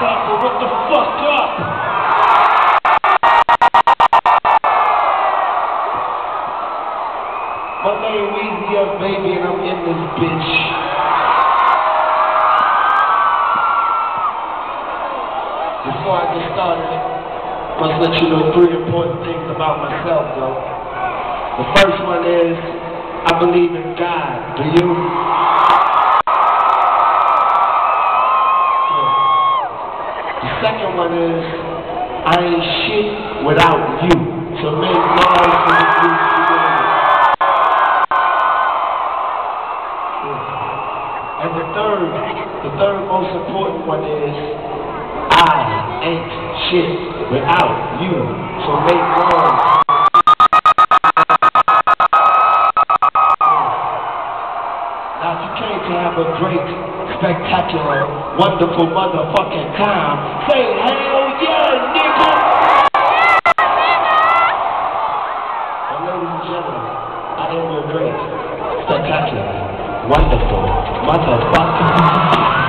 What the fuck up? My name Weezy F Baby and I'm in this bitch. Before I get started, I must let you know three important things about myself though. The first one is, I believe in God, do you? The second one is, I ain't shit without you. So make noise for the And the third, the third most important one is, I ain't shit without you. So make to have a great, spectacular, wonderful motherfucking time, say hell yeah, nigga! Well, ladies and gentlemen, I am your great, spectacular, wonderful motherfucker.